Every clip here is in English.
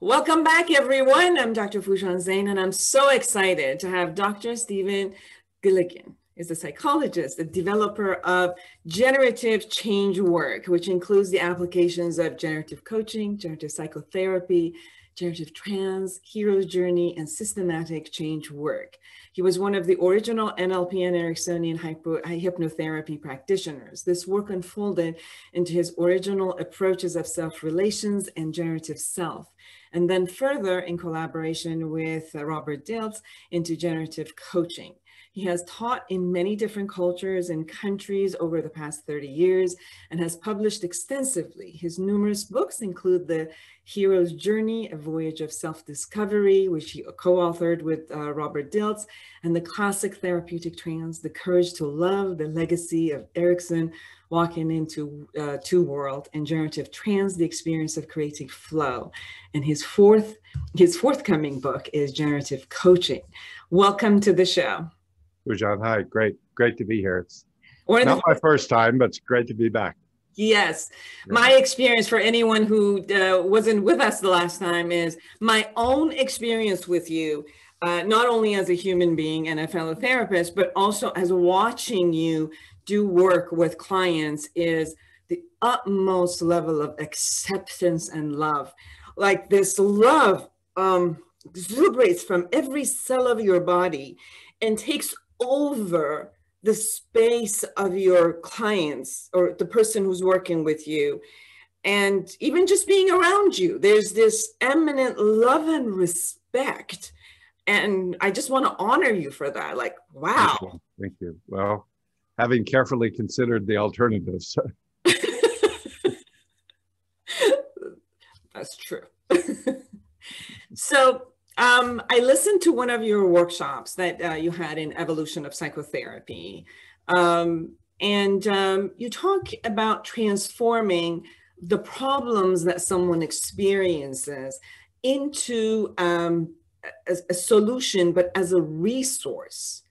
Welcome back, everyone. I'm Dr. Foojan Zeine, and I'm so excited to have Dr. Stephen Gilligan is a psychologist, a developer of generative change work, which includes the applications of generative coaching, generative psychotherapy, generative trance, hero's journey, and systematic change work. He was one of the original NLP and Ericksonian hypo, hypnotherapy practitioners. This work unfolded into his original approaches of self-relations and generative self, and then further in collaboration with uh, Robert Dilts into generative coaching. He has taught in many different cultures and countries over the past 30 years and has published extensively. His numerous books include The Hero's Journey, A Voyage of Self-Discovery, which he co-authored with uh, Robert Dilts, and the classic therapeutic trance, The Courage to Love, The Legacy of Erickson, Walking into uh, Two World, and Generative Trance, The Experience of Creating Flow. And his fourth, his forthcoming book is Generative Coaching. Welcome to the show. John, hi. Great, great to be here. It's One not my first time, but it's great to be back. Yes. Yeah. My experience for anyone who uh, wasn't with us the last time is my own experience with you, uh, not only as a human being and a fellow therapist, but also as watching you do work with clients is the utmost level of acceptance and love. Like this love um, exuberates from every cell of your body and takes over the space of your clients or the person who's working with you and even just being around you. There's this eminent love and respect and i just want to honor you for that like wow. Thank you, thank you. well having carefully considered the alternatives. That's true. So um, I listened to one of your workshops that uh, you had in evolution of psychotherapy. Um, and um, you talk about transforming the problems that someone experiences into um, a, a, solution, but as a resource.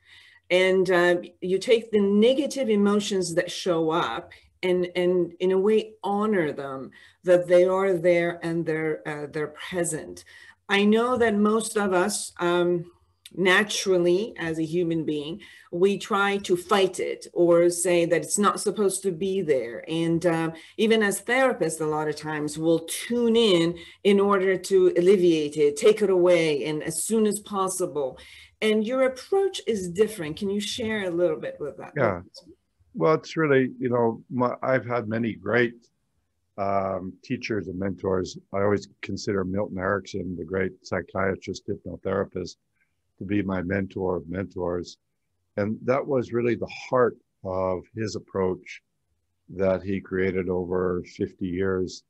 And uh, you take the negative emotions that show up and, and in a way honor them, that they are there and they're, uh, they're present. I know that most of us, um, naturally, as a human being, we try to fight it or say that it's not supposed to be there. And um, even as therapists, a lot of times we'll tune in in order to alleviate it, take it away, and as soon as possible. And your approach is different. Can you share a little bit with that? Yeah. Well, it's really, you know, my, I've had many great um, teachers and mentors. I always consider Milton Erickson, the great psychiatrist, hypnotherapist, to be my mentor of mentors. And that was really the heart of his approach that he created over 50 years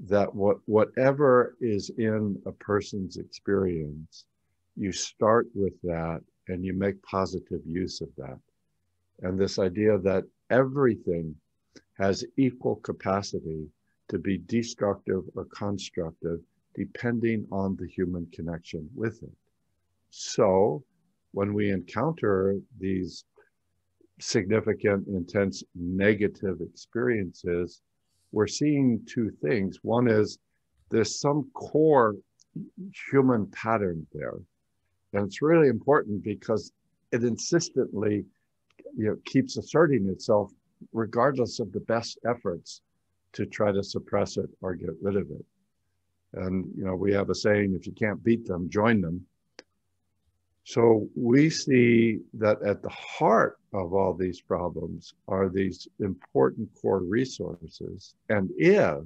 that what whatever is in a person's experience you start with that and you make positive use of that and this idea that everything has equal capacity to be destructive or constructive, depending on the human connection with it. So when we encounter these significant, intense negative experiences, we're seeing two things. One is there's some core human pattern there. And it's really important because it insistently you know, keeps asserting itself regardless of the best efforts to try to suppress it or get rid of it. And, you know, we have a saying if you can't beat them, join them. So we see that at the heart of all these problems are these important core resources. And if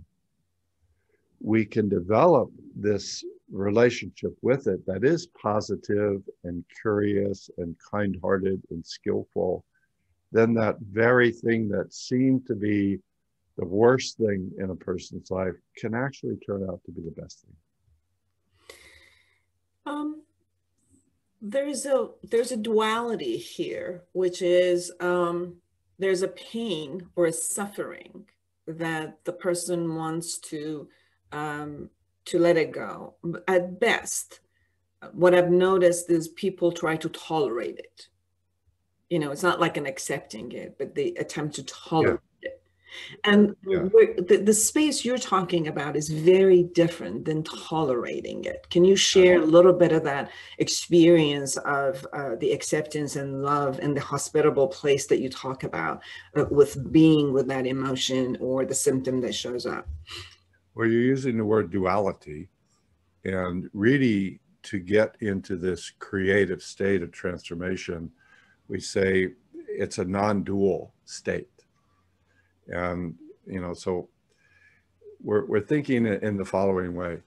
we can develop this relationship with it that is positive and curious and kind hearted and skillful, then that very thing that seemed to be the worst thing in a person's life can actually turn out to be the best thing. Um, there's a there's a duality here, which is um, there's a pain or a suffering that the person wants to um, to let it go. At best, what I've noticed is people try to tolerate it You know, it's not like an accepting it, but they attempt to tolerate yeah. And yeah. the, the space you're talking about is very different than tolerating it. Can you share a little bit of that experience of uh, the acceptance and love and the hospitable place that you talk about uh, with being with that emotion or the symptom that shows up? Well, you're using the word duality, and really to get into this creative state of transformation, we say it's a non-dual state. And, you know, so we're, we're thinking in the following way.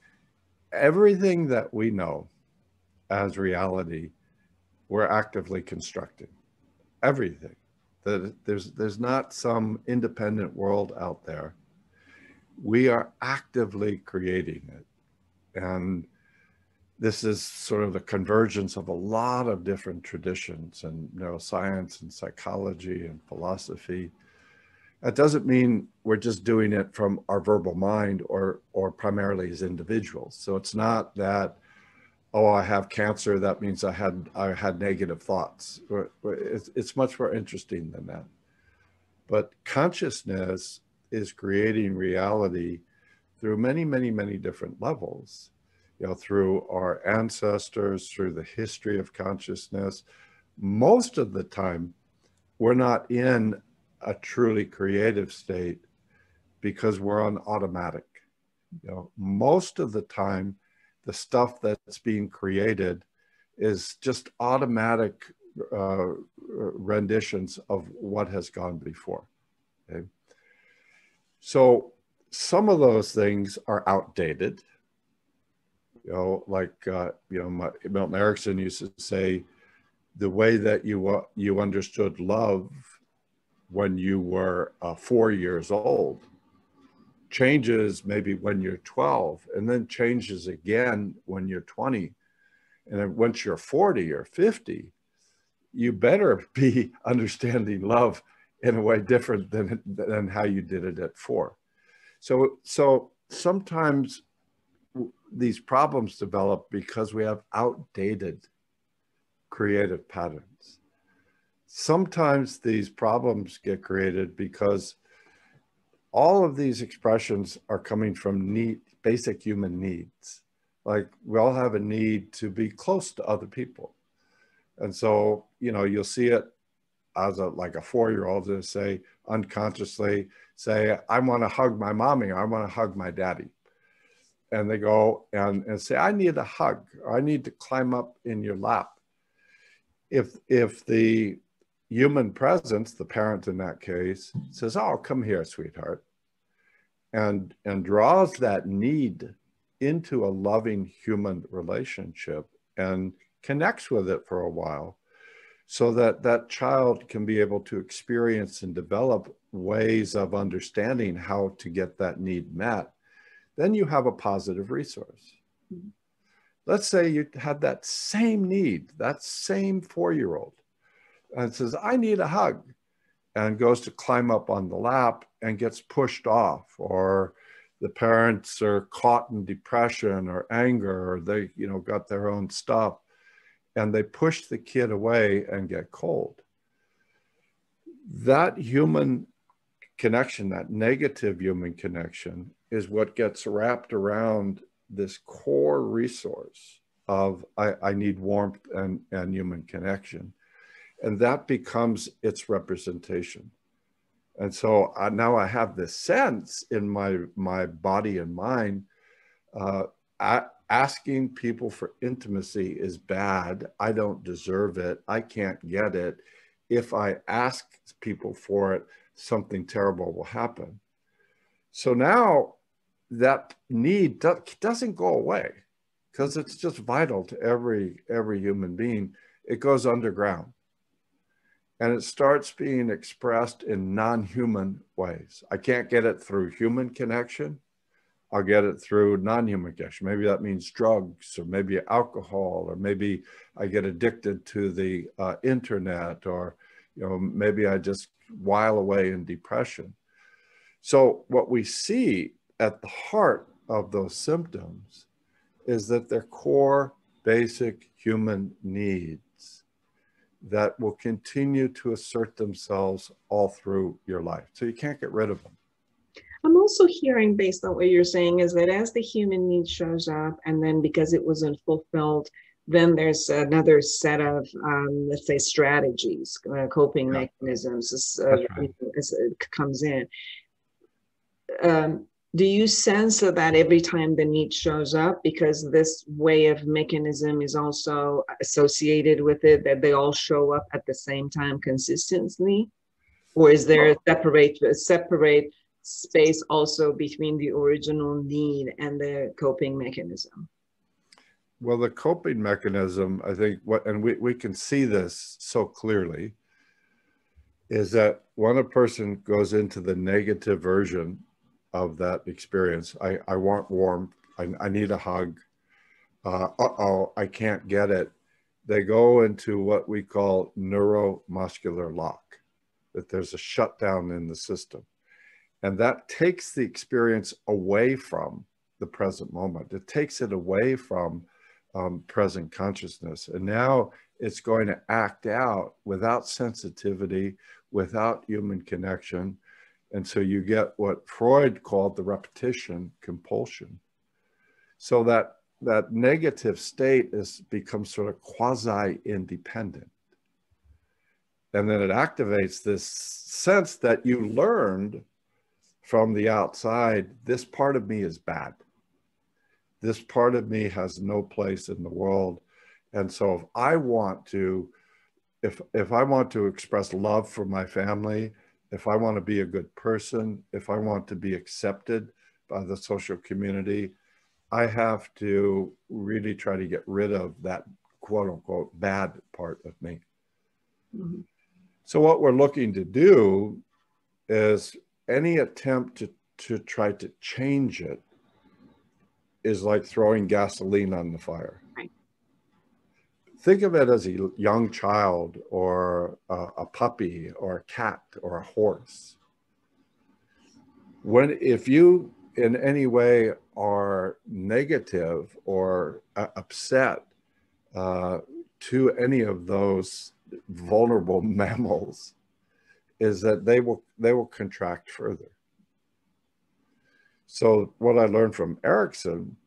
Everything that we know as reality, we're actively constructing. Everything. That there's, there's not some independent world out there. We are actively creating it. And this is sort of the convergence of a lot of different traditions and neuroscience and psychology and philosophy. That doesn't mean we're just doing it from our verbal mind or or primarily as individuals. So it's not that, oh, I have cancer. That means I had I had negative thoughts. It's, it's much more interesting than that. But consciousness is creating reality through many, many, many different levels you know, through our ancestors, through the history of consciousness. Most of the time, we're not in a truly creative state because we're on automatic. You know, most of the time, the stuff that's being created is just automatic uh, renditions of what has gone before. Okay? So some of those things are outdated you know, like, uh, you know, my, Milton Erickson used to say, the way that you, uh, you understood love when you were uh, four years old changes maybe when you're 12 and then changes again when you're 20. And then once you're 40 or 50, you better be understanding love in a way different than, than how you did it at four. So, so sometimes these problems develop because we have outdated creative patterns. Sometimes these problems get created because all of these expressions are coming from need, basic human needs. Like we all have a need to be close to other people. And so, you know, you'll see it as a like a four-year-old to say unconsciously say, I want to hug my mommy, I want to hug my daddy and they go and, and say, I need a hug, or I need to climb up in your lap. If, if the human presence, the parent in that case, says, Oh, come here, sweetheart, and, and draws that need into a loving human relationship and connects with it for a while so that that child can be able to experience and develop ways of understanding how to get that need met then you have a positive resource. Mm-hmm. Let's say you had that same need, that same four-year-old, and says, I need a hug, and goes to climb up on the lap and gets pushed off, or the parents are caught in depression or anger, or they, you know, got their own stuff, and they push the kid away and get cold. That human connection, that negative human connection, is what gets wrapped around this core resource of I, I need warmth and, and human connection. And that becomes its representation. And so I, now I have this sense in my, my body and mind, uh, asking people for intimacy is bad. I don't deserve it. I can't get it. If I ask people for it, something terrible will happen. So now that need doesn't go away because it's just vital to every every human being. It goes underground and it starts being expressed in non-human ways. I can't get it through human connection. I'll get it through non-human connection. Maybe that means drugs or maybe alcohol or maybe I get addicted to the uh, internet or you know maybe I just while away in depression. So what we see at the heart of those symptoms is that they're core basic human needs that will continue to assert themselves all through your life. So you can't get rid of them. I'm also hearing, based on what you're saying, is that as the human need shows up, and then because it wasn't fulfilled, then there's another set of, um, let's say, strategies, uh, coping yeah. mechanisms as, uh, right. as, it comes in. Um, do you sense that every time the need shows up, because this way of mechanism is also associated with it, that they all show up at the same time consistently? Or is there a separate, a separate space also between the original need and the coping mechanism? Well, the coping mechanism, I think, what and we, we can see this so clearly, is that when a person goes into the negative version of that experience, I, I want warmth, I, I need a hug, uh oh, I can't get it. They go into what we call neuromuscular lock, that there's a shutdown in the system. And that takes the experience away from the present moment. It takes it away from um, present consciousness. And now it's going to act out without sensitivity, without human connection. And so you get what Freud called the repetition compulsion. So that that negative state is becomes sort of quasi-independent. And then it activates this sense that you learned from the outside, this part of me is bad this part of me has no place in the world. And so if I want to, if, if I want to express love for my family, if I want to be a good person, if I want to be accepted by the social community, I have to really try to get rid of that quote unquote bad part of me. Mm-hmm. So what we're looking to do is any attempt to, to try to change it is like throwing gasoline on the fire. Think of it as a young child or a, a puppy or a cat or a horse. When if you in any way are negative or uh, upset uh, to any of those vulnerable mammals, is that they will they will contract further. So what I learned from Erickson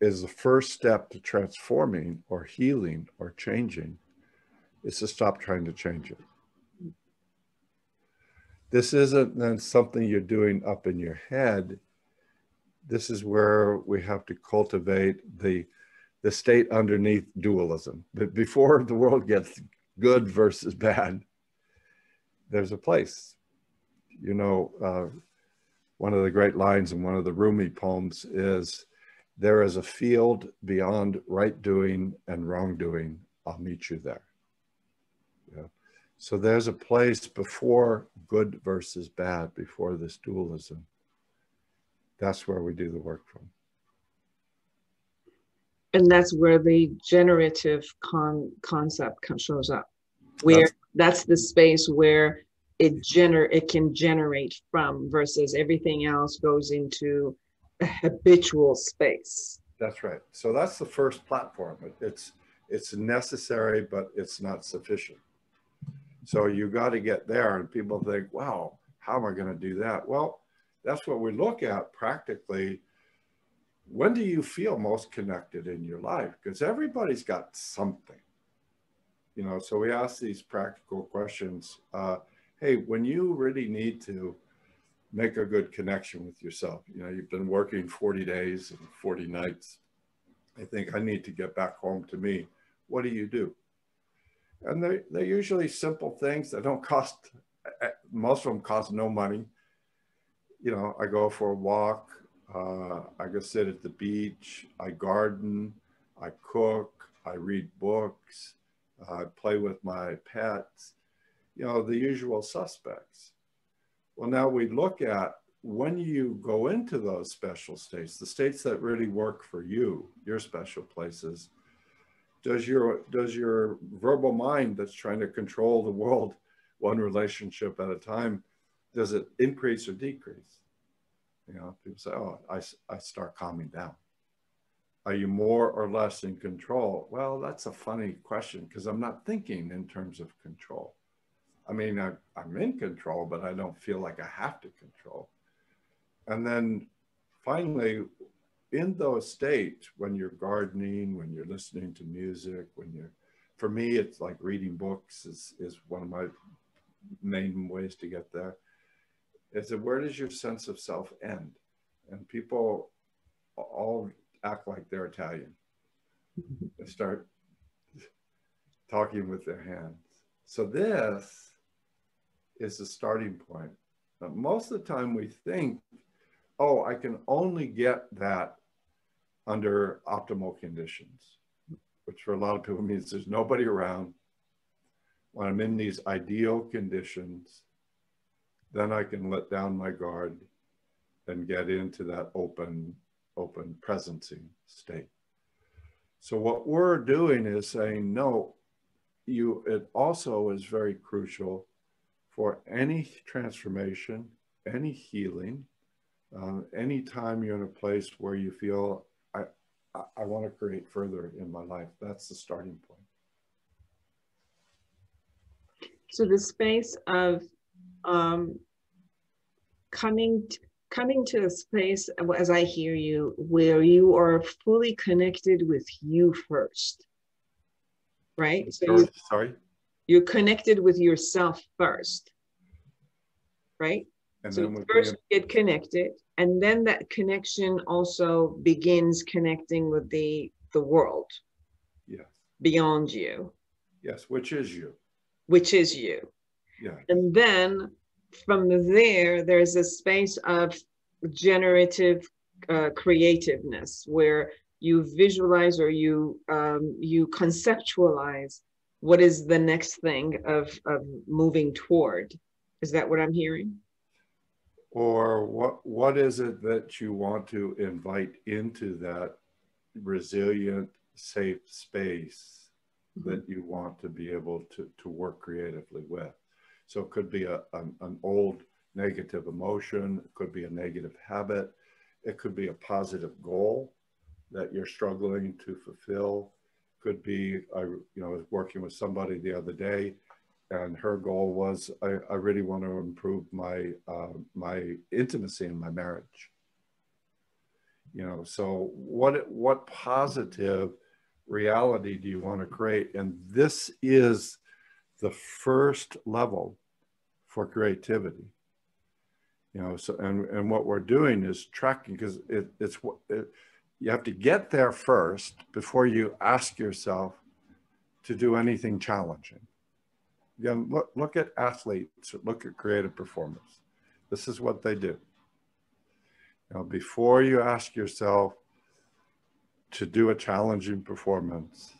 is the first step to transforming or healing or changing is to stop trying to change it. This isn't then something you're doing up in your head. This is where we have to cultivate the, the state underneath dualism. But before the world gets good versus bad, there's a place. You know, uh, one of the great lines in one of the Rumi poems is, there is a field beyond right doing and wrongdoing. I'll meet you there. Yeah. So there's a place before good versus bad, before this dualism. That's where we do the work from. And that's where the generative con- concept shows up, where that's, that's the space where it gener it can generate from versus everything else goes into a habitual space. That's right. So that's the first platform. It's it's necessary, but it's not sufficient. So you got to get there, and people think, "Wow, how am I going to do that?" Well, that's what we look at practically. When do you feel most connected in your life? Because everybody's got something, you know. So we ask these practical questions. Uh, hey, when you really need to make a good connection with yourself, you know, you've been working 40 days and 40 nights. I think I need to get back home to me. What do you do? And they, they're usually simple things that don't cost, eh, eh, most of them cost no money. You know, I go for a walk, uh, I go sit at the beach, I garden, I cook, I read books, uh, I play with my pets you know, the usual suspects. Well, now we look at when you go into those special states, the states that really work for you, your special places, does your does your verbal mind that's trying to control the world one relationship at a time, does it increase or decrease? You know, people say, oh, I, I start calming down. Are you more or less in control? Well, that's a funny question because I'm not thinking in terms of control. I mean, I, I'm in control, but I don't feel like I have to control. And then finally, in those states, when you're gardening, when you're listening to music, when you're, for me, it's like reading books is, is one of my main ways to get there. Is that where does your sense of self end? And people all act like they're Italian. They start talking with their hands. So this is the starting point. But most of the time we think, oh, I can only get that under optimal conditions, which for a lot of people means there's nobody around. When I'm in these ideal conditions, then I can let down my guard and get into that open, open presencing state. So what we're doing is saying, no, you, it also is very crucial for any transformation, any healing, uh, anytime you're in a place where you feel I, I, I want to create further in my life, that's the starting point. So the space of um, coming coming to a space, as I hear you, where you are fully connected with you first, right? So sorry. You're connected with yourself first, right? And so first get connected, and then that connection also begins connecting with the the world. Yes. Beyond you. Yes, which is you. Which is you. Yeah. And then from there, there's a space of generative uh, creativeness where you visualize or you um, you conceptualize what is the next thing of, of moving toward. Is that what I'm hearing? Or what what is it that you want to invite into that resilient, safe space mm-hmm. that you want to be able to, to work creatively with? So it could be a, an, an old negative emotion, it could be a negative habit, it could be a positive goal that you're struggling to fulfill. Could be, I you know, was working with somebody the other day, and her goal was, I, I really want to improve my uh, my intimacy in my marriage. You know, so what what positive reality do you want to create? And this is the first level for creativity you know so and and what we're doing is tracking because it, it's what it, you have to get there first before you ask yourself to do anything challenging again look, look at athletes look at creative performance this is what they do know before you ask yourself to do a challenging performance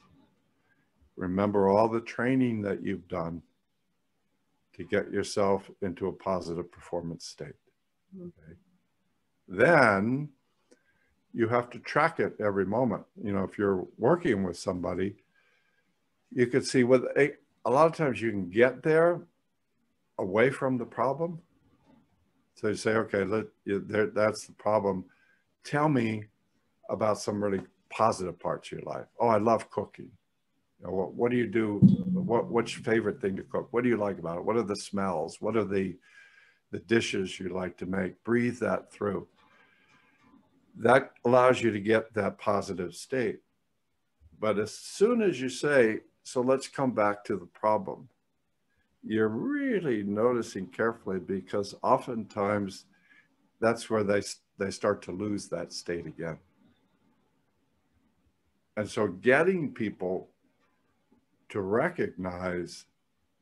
remember all the training that you've done to get yourself into a positive performance state. Mm-hmm. Okay. Then you have to track it every moment. You know, if you're working with somebody, you could see what a, lot of times you can get there away from the problem. So you say, okay, let, there, that's the problem. Tell me about some really positive parts of your life. Oh, I love cooking. You know, what, what do you do? What, what's your favorite thing to cook? What do you like about it? What are the smells? What are the, the dishes you like to make? Breathe that through. That allows you to get that positive state. But as soon as you say, so let's come back to the problem, you're really noticing carefully because oftentimes that's where they, they start to lose that state again. And so getting people to recognize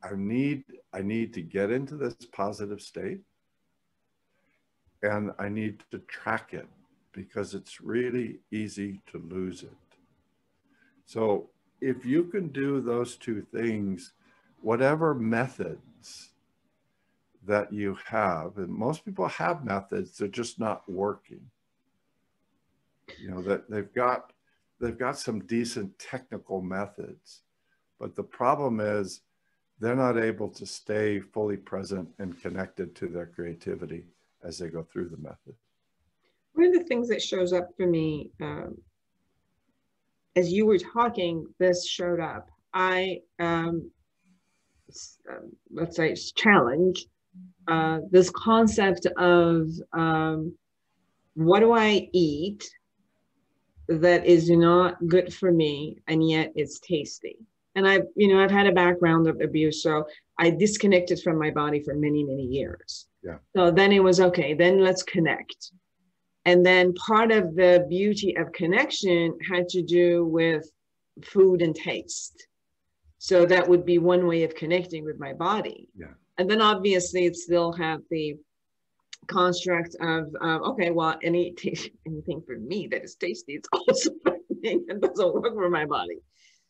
I need I need to get into this positive state and I need to track it because it's really easy to lose it. So if you can do those two things, whatever methods that you have, and most people have methods, they're just not working. You know, that they've got they've got some decent technical methods but the problem is they're not able to stay fully present and connected to their creativity as they go through the method. One of the things that shows up for me um, as you were talking, this showed up. I, um, um let's say, challenge uh, this concept of um, what do I eat that is not good for me and yet it's tasty. And I've, you know, I've had a background of abuse, so I disconnected from my body for many, many years. Yeah. So then it was okay, then let's connect. And then part of the beauty of connection had to do with food and taste. So that would be one way of connecting with my body. Yeah. And then obviously it still had the construct of uh, okay, well, any t- anything for me that is tasty, it's also thing and doesn't work for my body.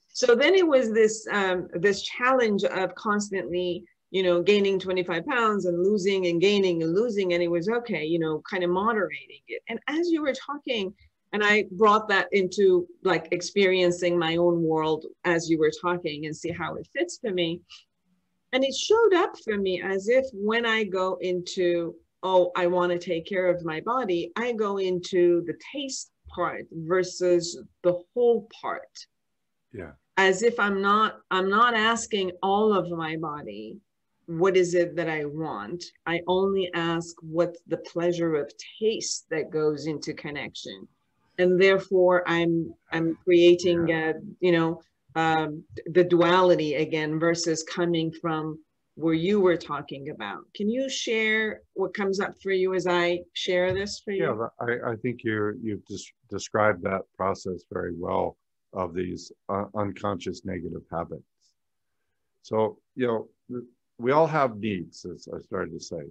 So then it was this um, this challenge of constantly, you know, gaining 25 pounds and losing and gaining and losing, and it was okay, you know, kind of moderating it. And as you were talking, and I brought that into like experiencing my own world as you were talking and see how it fits for me. And it showed up for me as if when I go into, oh, I want to take care of my body, I go into the taste part versus the whole part. Yeah. As if I'm not, I'm not asking all of my body, what is it that I want? I only ask what's the pleasure of taste that goes into connection. And therefore I'm I'm creating a, you know, um, the duality again versus coming from where you were talking about. Can you share what comes up for you as I share this for you? Yeah, I, I think you you've just described that process very well of these uh, unconscious negative habits. So, you know, we all have needs, as I started to say,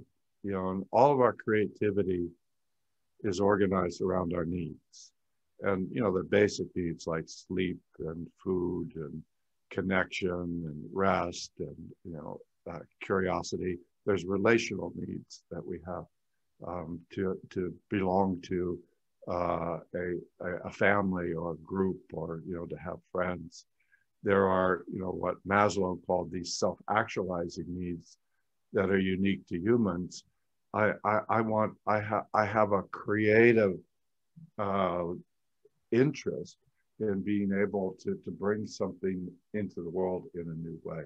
you know, and all of our creativity is organized around our needs. And you know the basic needs like sleep and food and connection and rest and you know uh, curiosity there's relational needs that we have um, to to belong to uh, a, a family or a group or you know to have friends there are you know what maslow called these self-actualizing needs that are unique to humans i i, I want i have i have a creative uh, interest in being able to, to bring something into the world in a new way.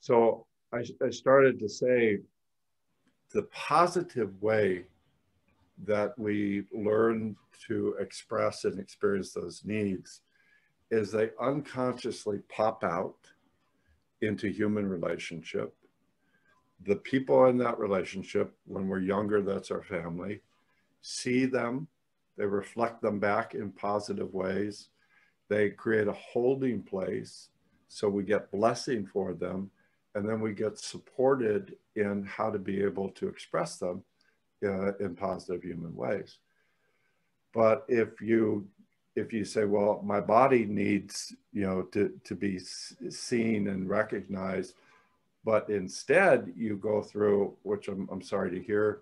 So I, I started to say the positive way that we learn to express and experience those needs is they unconsciously pop out into human relationship. The people in that relationship, when we're younger, that's our family, see them they reflect them back in positive ways. They create a holding place so we get blessing for them. And then we get supported in how to be able to express them uh, in positive human ways. But if you if you say, well, my body needs, you know, to, to be seen and recognized, but instead you go through, which I'm, I'm sorry to hear,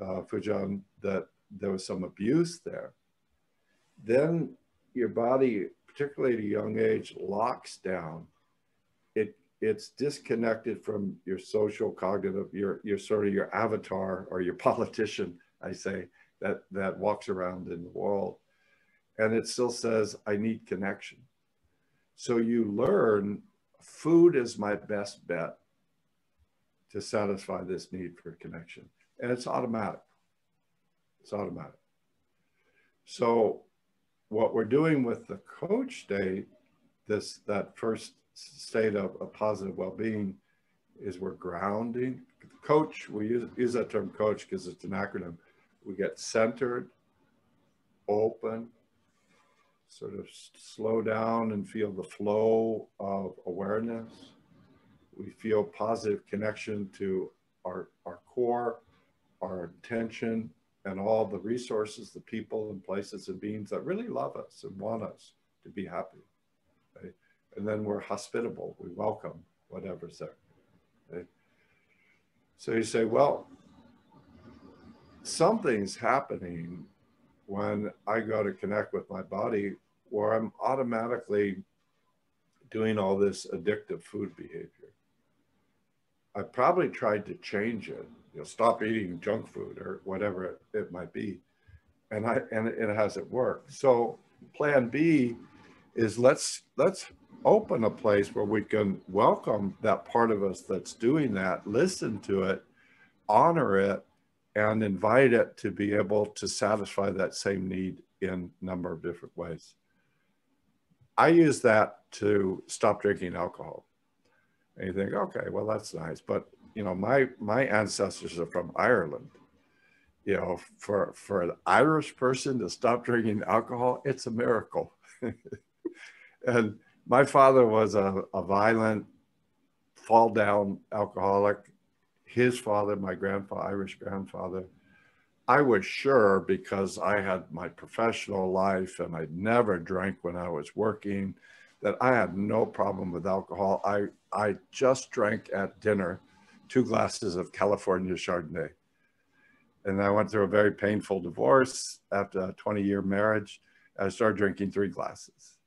uh, Foojan, that there was some abuse there, then your body, particularly at a young age, locks down. It it's disconnected from your social cognitive, your your sort of your avatar or your politician, I say, that that walks around in the world. And it still says, I need connection. So you learn food is my best bet to satisfy this need for connection. And it's automatic. It's automatic. So what we're doing with the coach state, this that first state of, of positive well-being is we're grounding. Coach, we use, use that term coach because it's an acronym. We get centered, open, sort of slow down and feel the flow of awareness. We feel positive connection to our, our core, our intention, and all the resources, the people and places and beings that really love us and want us to be happy. And then we're hospitable, we welcome whatever's there. So you say, well, something's happening when I go to connect with my body where I'm automatically doing all this addictive food behavior. I probably tried to change it you know, stop eating junk food or whatever it, it might be. And I and it, it hasn't worked. So plan B is let's let's open a place where we can welcome that part of us that's doing that, listen to it, honor it, and invite it to be able to satisfy that same need in a number of different ways. I use that to stop drinking alcohol. And you think, okay, well, that's nice. But, you know, my, my ancestors are from Ireland. You know, for, for an Irish person to stop drinking alcohol, it's a miracle. and my father was a, a violent, fall down alcoholic. His father, my grandfather, Irish grandfather, I was sure because I had my professional life and I never drank when I was working that I had no problem with alcohol. I, I just drank at dinner two glasses of California Chardonnay. And I went through a very painful divorce after a 20 year marriage. I started drinking three glasses.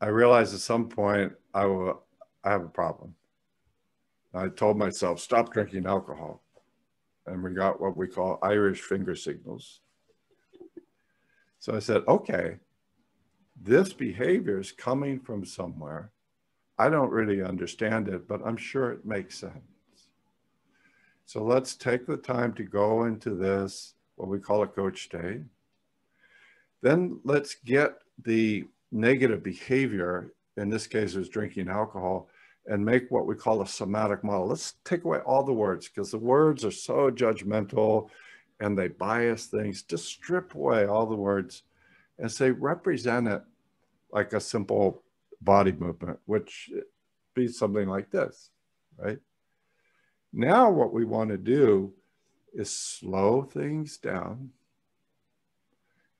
I realized at some point I, will, I have a problem. I told myself, stop drinking alcohol and we got what we call Irish finger signals. So I said, okay, this behavior is coming from somewhere. I don't really understand it, but I'm sure it makes sense. So let's take the time to go into this, what we call a coach state. Then let's get the negative behavior, in this case is drinking alcohol, and make what we call a somatic model. Let's take away all the words because the words are so judgmental and they bias things. Just strip away all the words and say, represent it like a simple body movement, which be something like this, right? Now, what we want to do is slow things down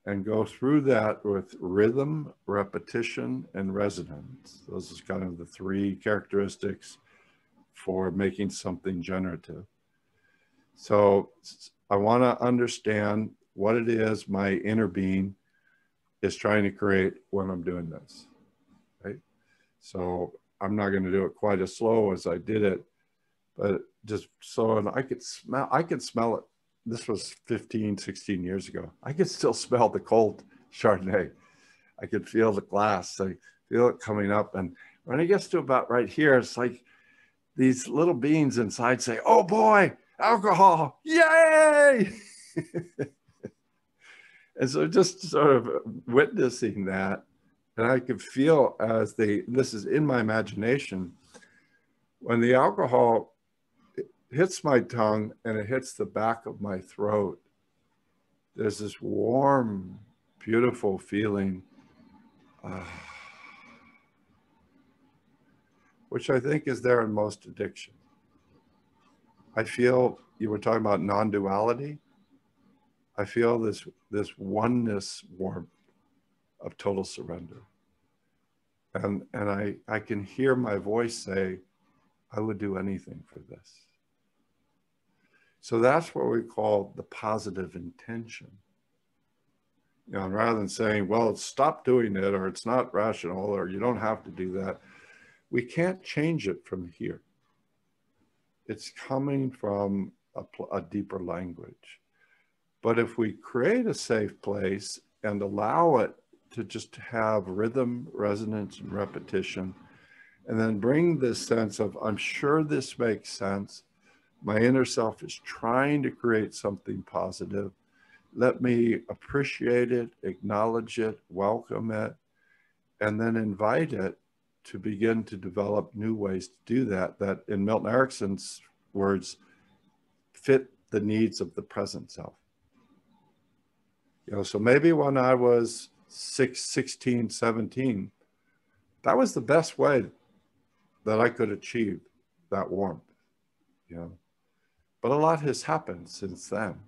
and go through that with rhythm, repetition, and resonance. Those are kind of the three characteristics for making something generative. So I want to understand what it is my inner being is trying to create when I'm doing this, right? So I'm not going to do it quite as slow as I did it, but just so and I could smell, I could smell it this was 15, 16 years ago. I could still smell the cold Chardonnay. I could feel the glass. I feel it coming up. And when it gets to about right here, it's like these little beans inside say, oh boy, alcohol, yay! and so just sort of witnessing that, and I could feel as they, this is in my imagination, when the alcohol hits my tongue and it hits the back of my throat, there's this warm, beautiful feeling, uh, which I think is there in most addiction. I feel you were talking about non-duality. I feel this this oneness warmth of total surrender. And and I I can hear my voice say, I would do anything for this. So that's what we call the positive intention. You know, rather than saying, well, stop doing it, or it's not rational, or you don't have to do that, we can't change it from here. It's coming from a, a deeper language. But if we create a safe place and allow it to just have rhythm, resonance, and repetition, and then bring this sense of, I'm sure this makes sense my inner self is trying to create something positive. Let me appreciate it, acknowledge it, welcome it, and then invite it to begin to develop new ways to do that, that in Milton Erickson's words, fit the needs of the present self. You know, so maybe when I was six, 16, 17, that was the best way that I could achieve that warmth, you know. But a lot has happened since then.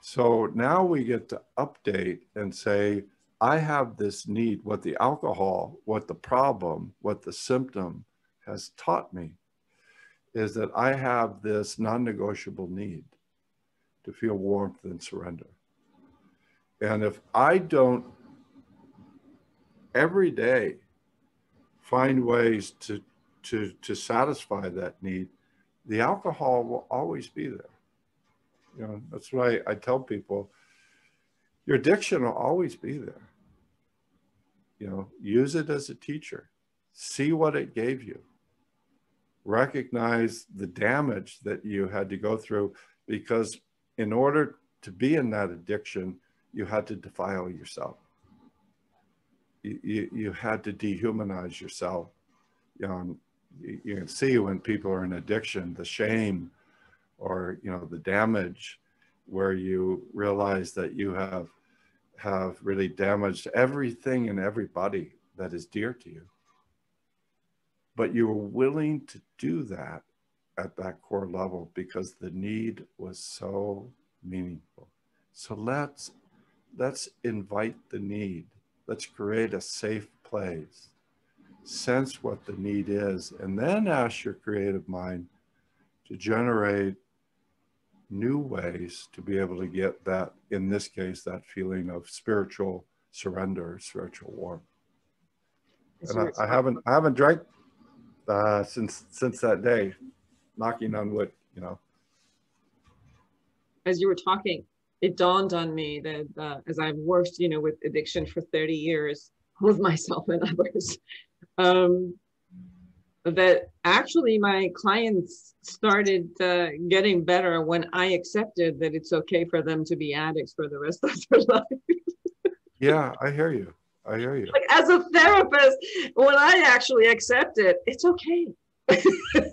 So now we get to update and say, I have this need, what the alcohol, what the problem, what the symptom has taught me is that I have this non negotiable need to feel warmth and surrender. And if I don't every day find ways to, to, to satisfy that need, the alcohol will always be there. You know, that's why I tell people, your addiction will always be there. You know, use it as a teacher. See what it gave you. Recognize the damage that you had to go through because in order to be in that addiction, you had to defile yourself. You, you, you had to dehumanize yourself. You know, you, can see when people are in addiction, the shame or, you know, the damage where you realize that you have have really damaged everything and everybody that is dear to you. But you were willing to do that at that core level because the need was so meaningful. So let's let's invite the need. Let's create a safe place. Sense what the need is, and then ask your creative mind to generate new ways to be able to get that, in this case, that feeling of spiritual surrender, spiritual warmth. And I, I haven't, I haven't drank uh, since since that day. Knocking on wood, you know. As you were talking, it dawned on me that uh, as I've worked, you know, with addiction for 30 years with myself and others, um, that actually my clients started uh, getting better when I accepted that it's okay for them to be addicts for the rest of their life. yeah, I hear you. I hear you. Like as a therapist, when I actually accept it, it's okay.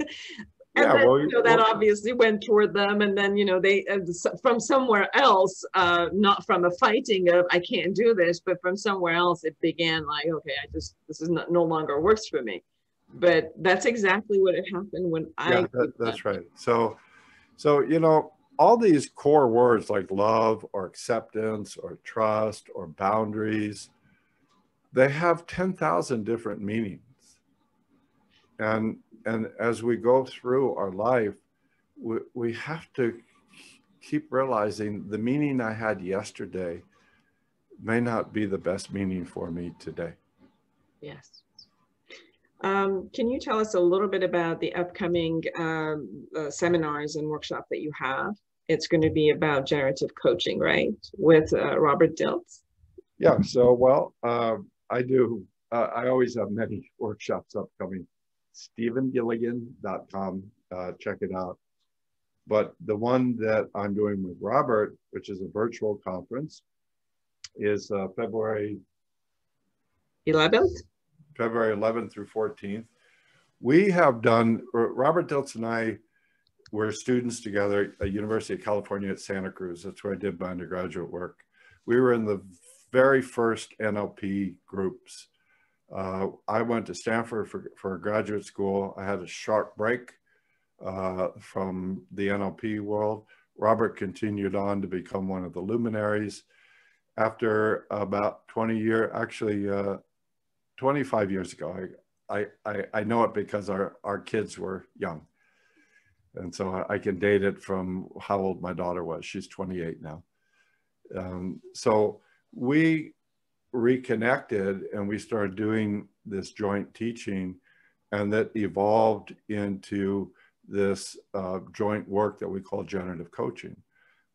Yeah, then, well, you know, that well, obviously went toward them, and then you know they uh, from somewhere else, uh, not from a fighting of I can't do this, but from somewhere else, it began like okay, I just this is not, no longer works for me but that's exactly what had happened when I. Yeah, that, that's right. So, so you know, all these core words like love or acceptance or trust or boundaries, they have ten thousand different meanings, and and as we go through our life, we, we have to keep realizing the meaning I had yesterday may not be the best meaning for me today. Yes. Um, can you tell us a little bit about the upcoming um, uh, seminars and workshop that you have? It's going to be about generative coaching, right? With uh, Robert Dilts. Yeah. So, well, uh, I do. Uh, I always have many workshops upcoming. StephenGilligan.com. Uh, check it out. But the one that I'm doing with Robert, which is a virtual conference, is uh, February 11th. February 11th through 14th. We have done, Robert Dilts and I were students together at University of California at Santa Cruz. That's where I did my undergraduate work. We were in the very first NLP groups. Uh, I went to Stanford for, for graduate school. I had a sharp break uh, from the NLP world. Robert continued on to become one of the luminaries. After about 20 year, actually uh, 25 years ago. I, I, I know it because our, our kids were young. And so I can date it from how old my daughter was. She's 28 now. Um, so we reconnected and we started doing this joint teaching and that evolved into this uh, joint work that we call generative coaching,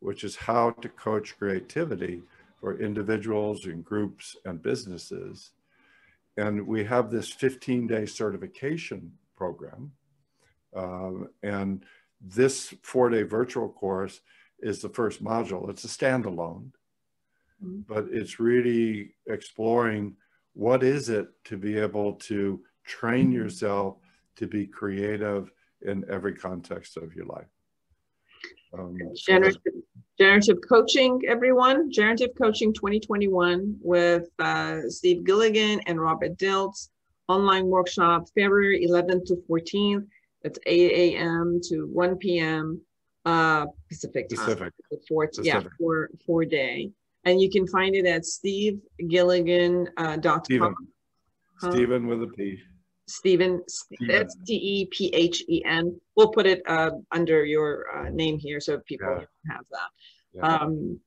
which is how to coach creativity for individuals and groups and businesses and we have this 15 day certification program. Um, and this four day virtual course is the first module. It's a standalone. But it's really exploring what is it to be able to train mm-hmm. yourself to be creative in every context of your life. Um, generative, generative coaching, everyone. Generative coaching 2021 with uh, Steve Gilligan and Robert Dilts. Online workshop February 11th to 14th. It's 8 a.m. to 1 p.m. Uh, Pacific time. Pacific. Pacific. Yeah, four, four day. And you can find it at stevegilligan.com. Uh, Stephen. Stephen with a P. Stephen, that's. We'll put it uh, under your uh, name here so people yeah. have that. Yeah. Um,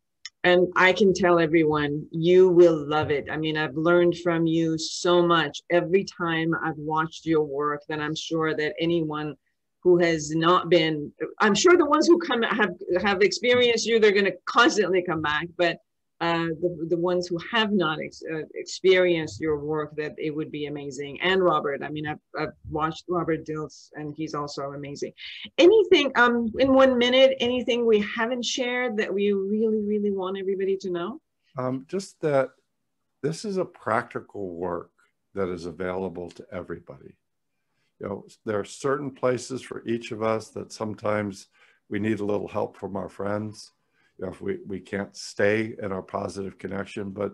and I can tell everyone, you will love it. I mean, I've learned from you so much every time I've watched your work that I'm sure that anyone who has not been, I'm sure the ones who come have, have experienced you, they're going to constantly come back. But uh, the, the ones who have not ex uh, experienced your work that it would be amazing. And Robert, I mean, I've, I've watched Robert Dilts and he's also amazing. Anything um, in one minute, anything we haven't shared that we really, really want everybody to know? Um, just that this is a practical work that is available to everybody. You know, there are certain places for each of us that sometimes we need a little help from our friends you know, if we, we can't stay in our positive connection. But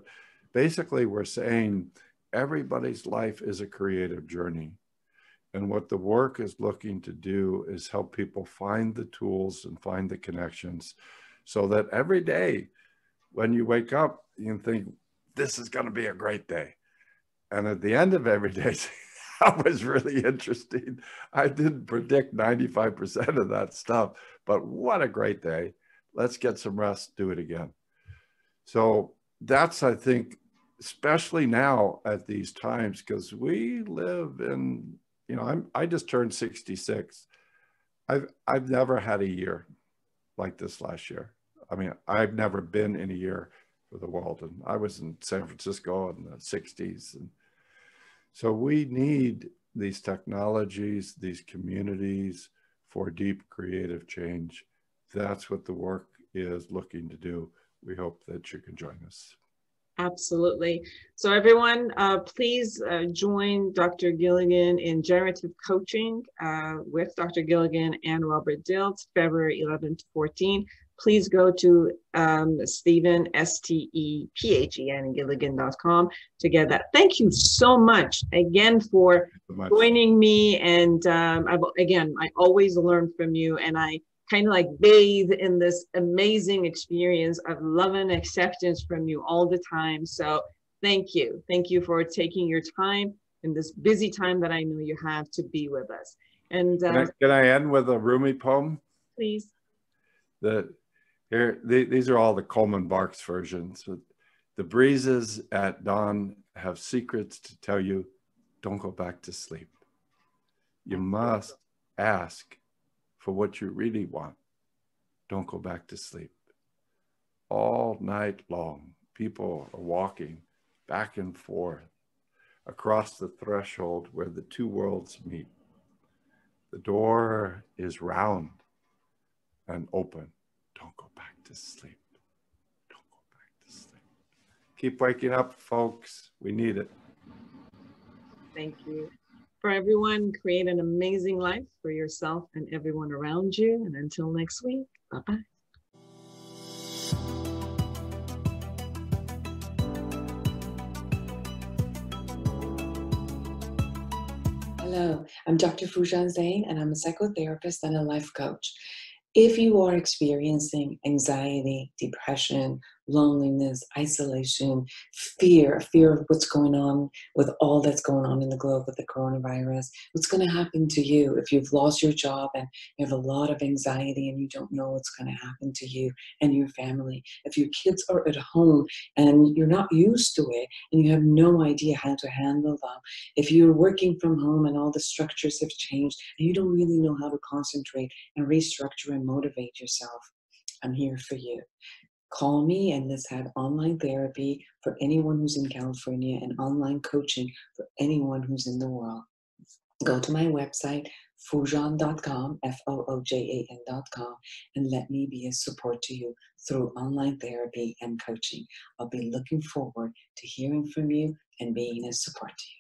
basically, we're saying everybody's life is a creative journey. And what the work is looking to do is help people find the tools and find the connections so that every day when you wake up, you can think, this is going to be a great day. And at the end of every day, that was really interesting. I didn't predict 95% of that stuff, but what a great day let's get some rest, do it again. So that's, I think, especially now at these times, because we live in, you know, I'm, I just turned 66. I've, I've never had a year like this last year. I mean, I've never been in a year for the world. And I was in San Francisco in the 60s. And so we need these technologies, these communities for deep creative change that's what the work is looking to do. We hope that you can join us. Absolutely. So everyone, uh, please uh, join Dr. Gilligan in generative coaching uh, with Dr. Gilligan and Robert Dilts, February 11 to 14. Please go to um, Stephen, S-T-E-P-H-E-N, Gilligan.com to get that. Thank you so much again for so joining me. And um, again, I always learn from you and I kind of like bathe in this amazing experience of love and acceptance from you all the time. So thank you. Thank you for taking your time in this busy time that I know you have to be with us. And uh, can, I, can I end with a Rumi poem? Please. The here the, these are all the Coleman Barks versions. The breezes at dawn have secrets to tell you. Don't go back to sleep. You must ask for what you really want. Don't go back to sleep. All night long, people are walking back and forth across the threshold where the two worlds meet. The door is round and open. Don't go back to sleep. Don't go back to sleep. Keep waking up, folks. We need it. Thank you for everyone. Create an amazing life for yourself and everyone around you. And until next week, bye bye. Hello, I'm Dr. Foojan Zeine, and I'm a psychotherapist and a life coach. If you are experiencing anxiety, depression, loneliness, isolation, fear, fear of what's going on with all that's going on in the globe with the coronavirus. What's going to happen to you if you've lost your job and you have a lot of anxiety and you don't know what's going to happen to you and your family? If your kids are at home and you're not used to it and you have no idea how to handle them. If you're working from home and all the structures have changed and you don't really know how to concentrate and restructure and motivate yourself. I'm here for you call me and let's have online therapy for anyone who's in California and online coaching for anyone who's in the world. Go to my website, foojan.com, F-O-O-J-A-N.com, and let me be a support to you through online therapy and coaching. I'll be looking forward to hearing from you and being a support to you.